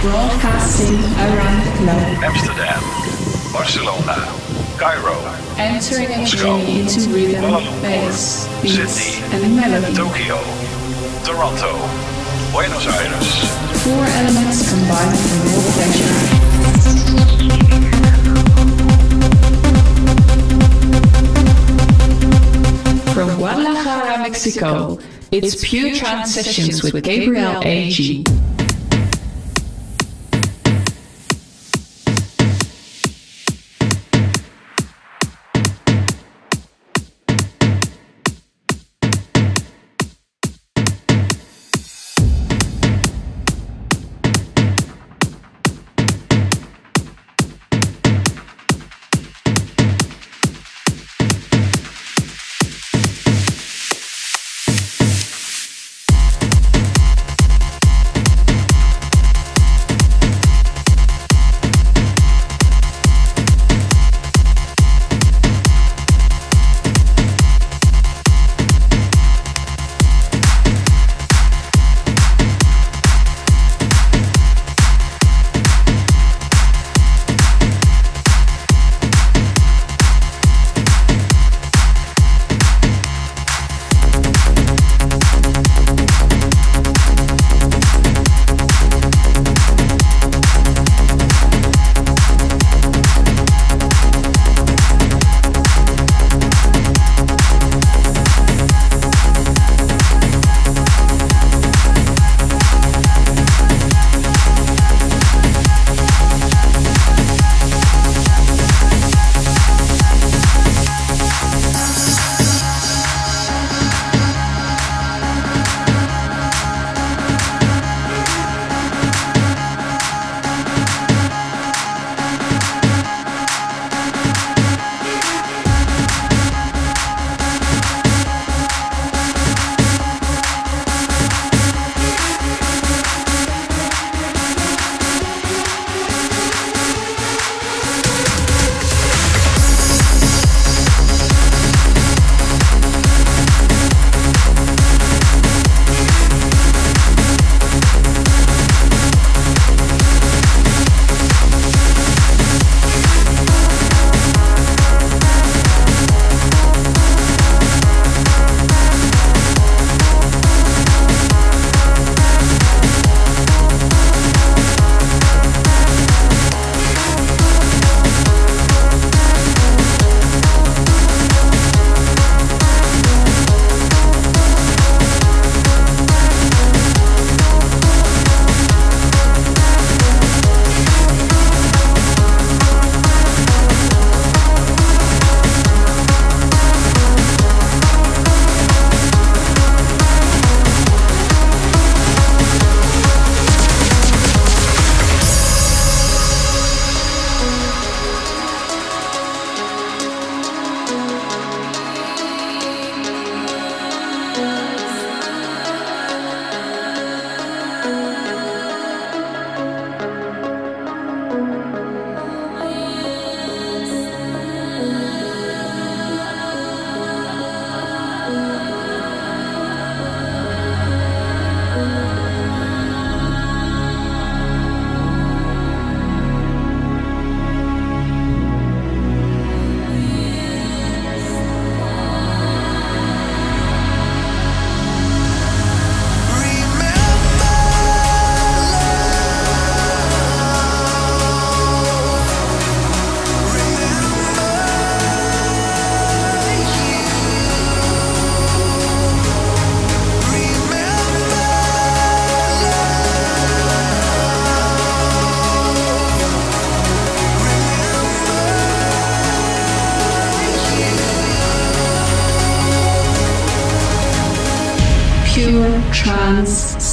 Broadcasting around the globe. Amsterdam, Barcelona, Cairo, Entering a journey into rhythm, Kuala bass, beats, Sydney, and melody. Tokyo, Toronto, Buenos Aires. Four elements combined for your pleasure. From Guadalajara, Mexico, it's Pure Trance Sessions with Gabrielle A.G.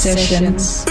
Sessions.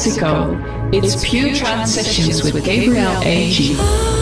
Mexico, it's Pure Trance Sessions with Gabrielle A.G.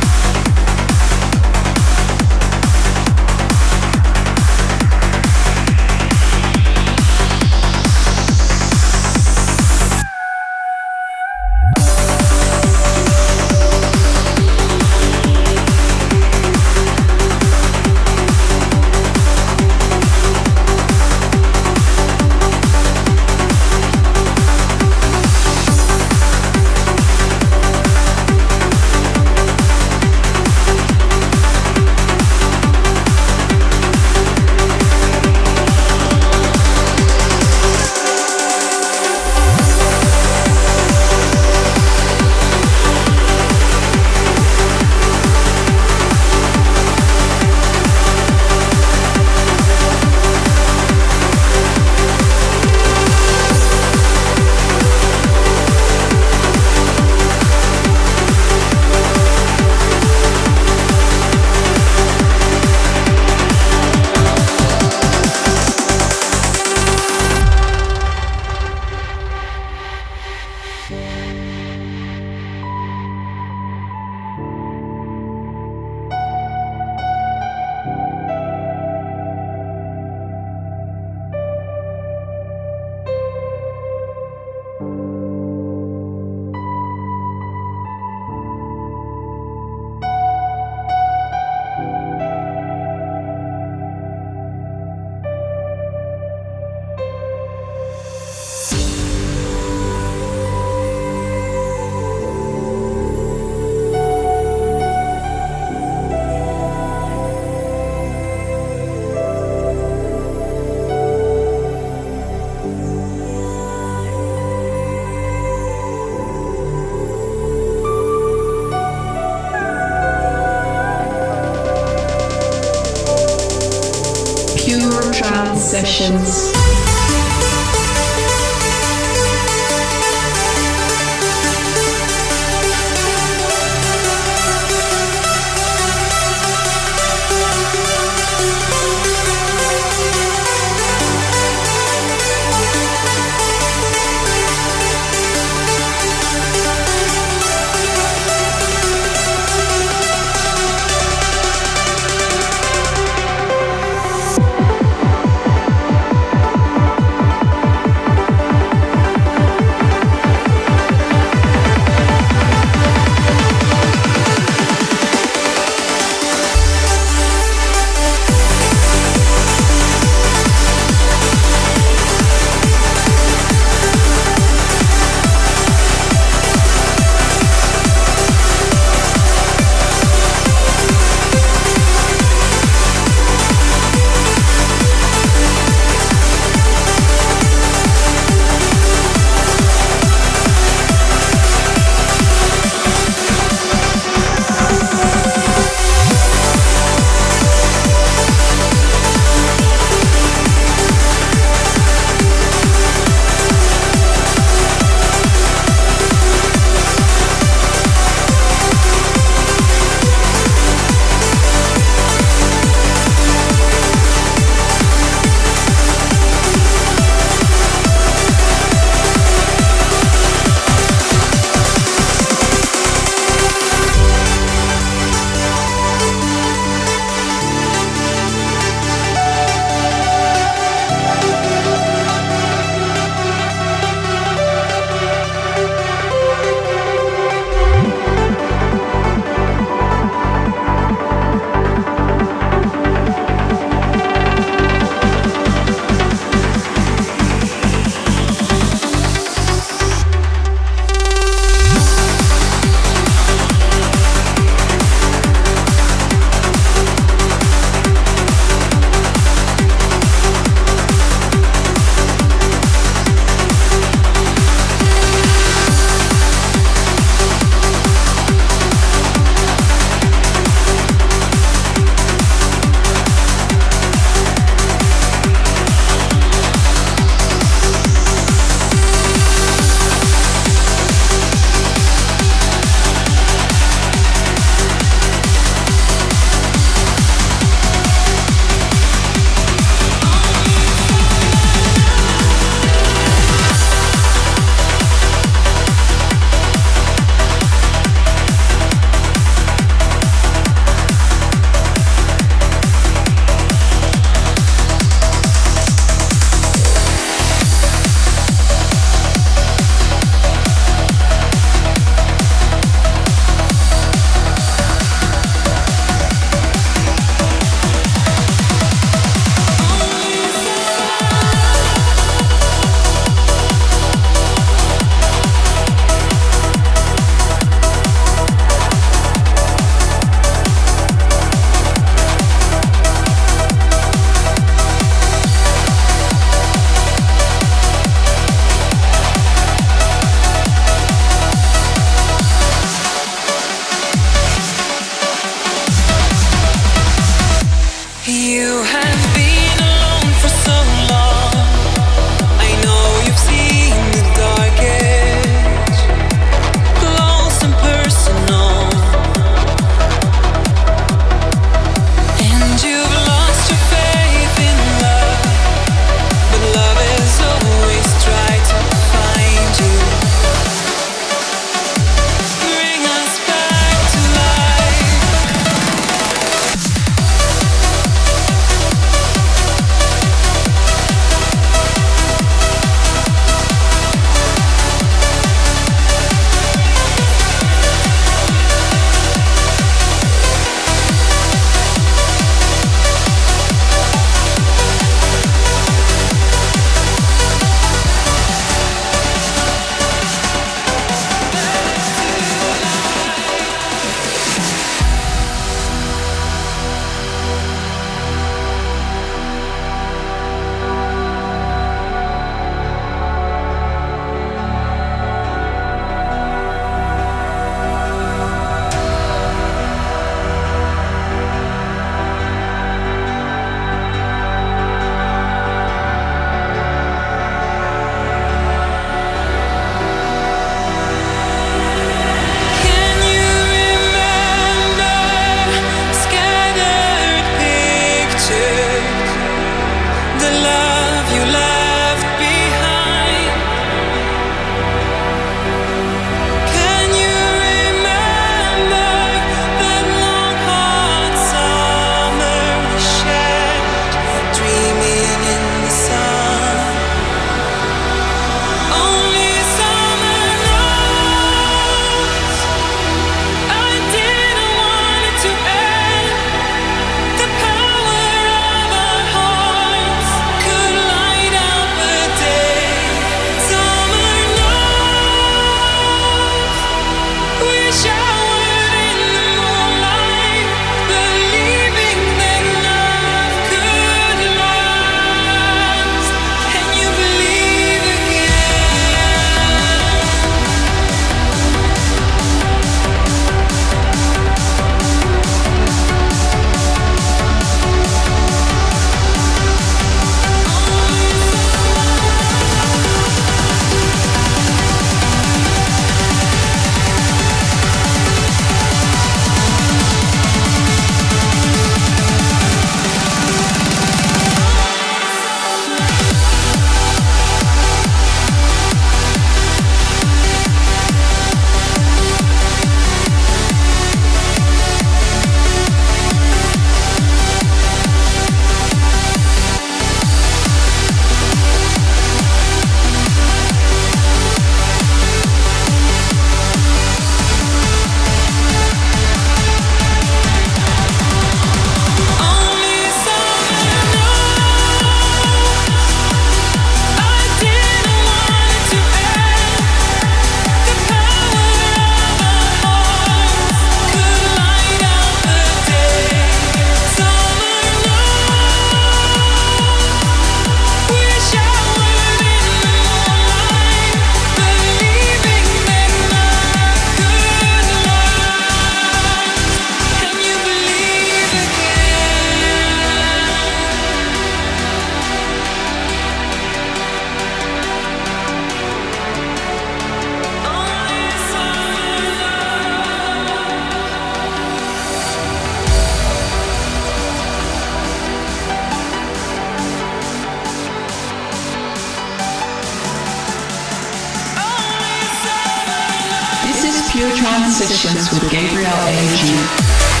With Gabrielle A.G.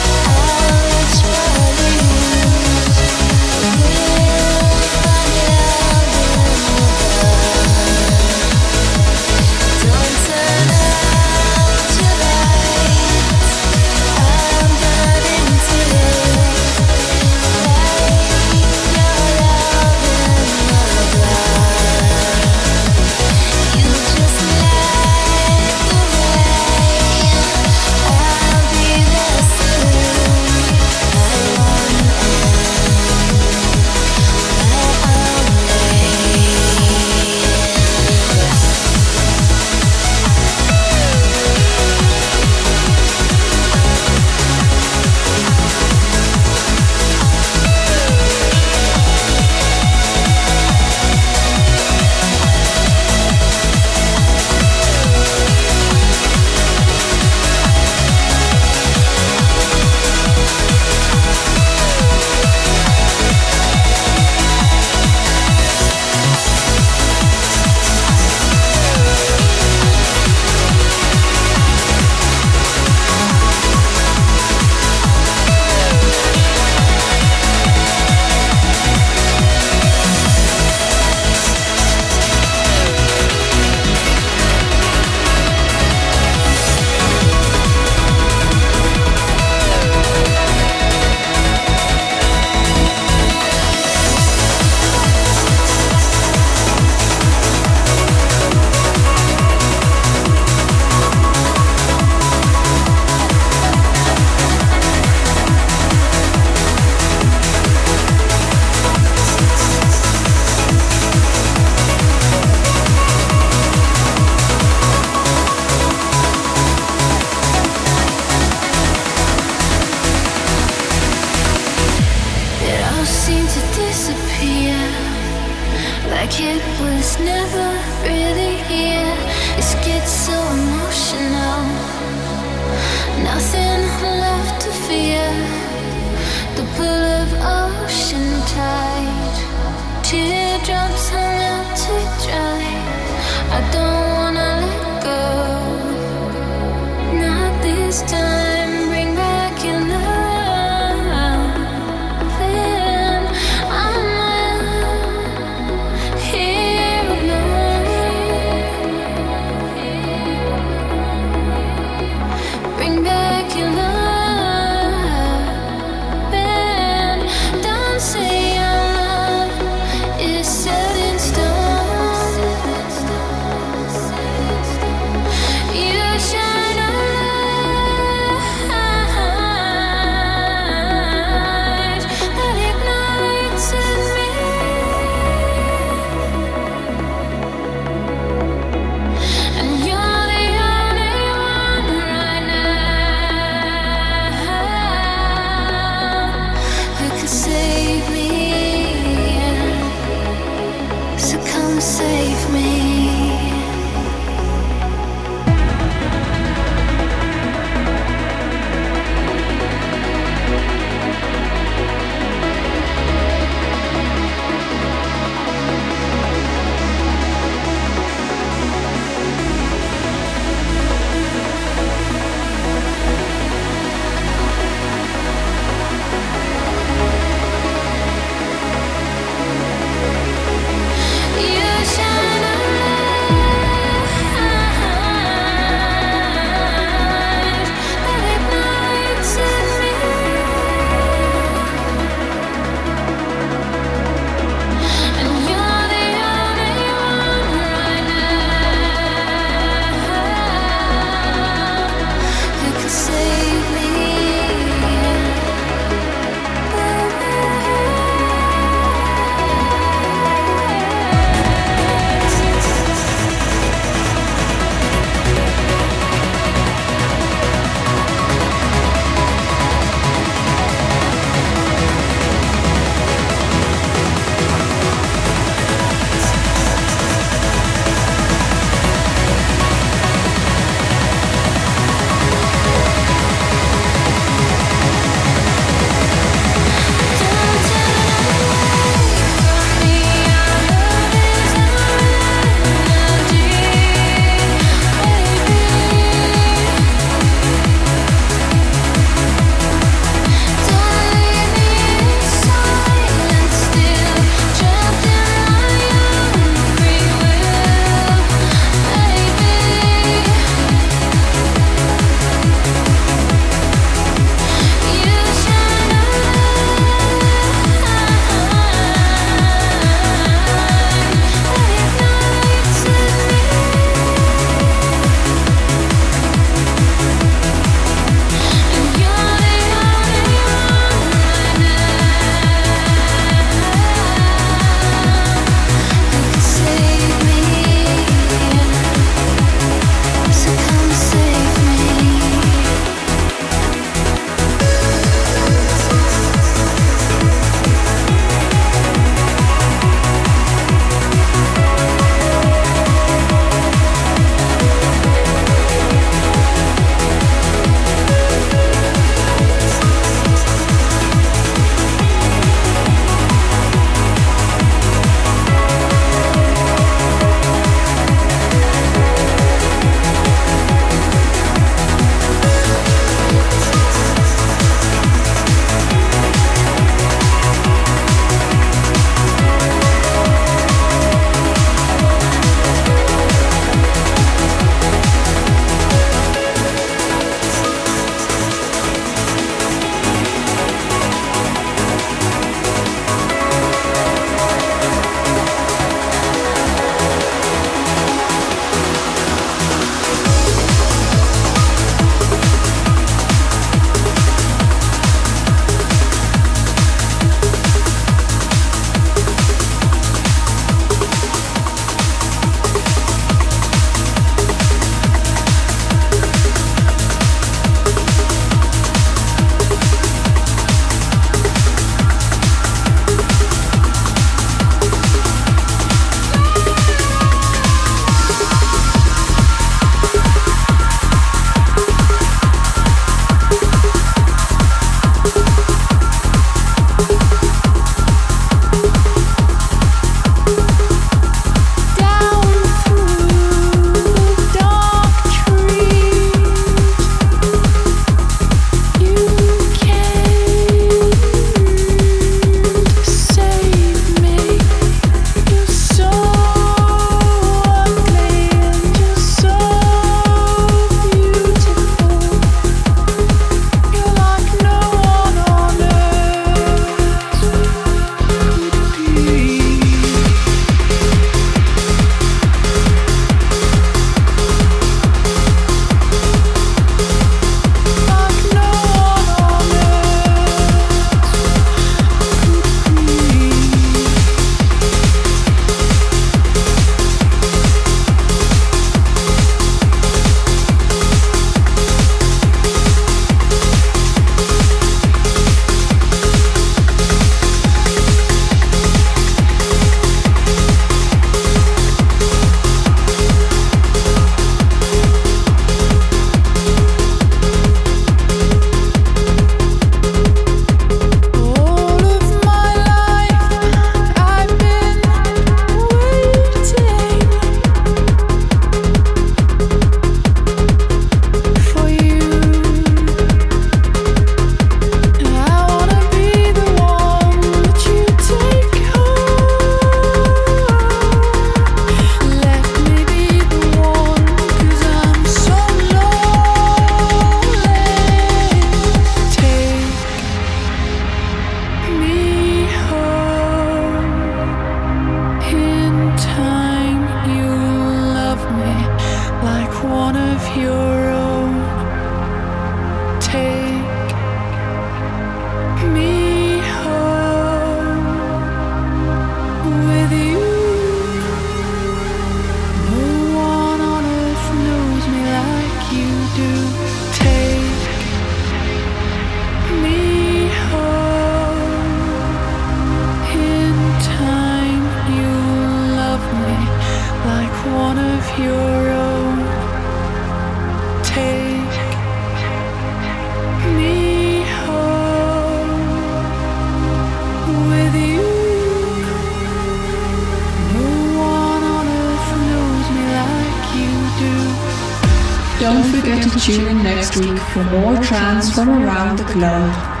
forget to tune in next week for more trance from around the globe.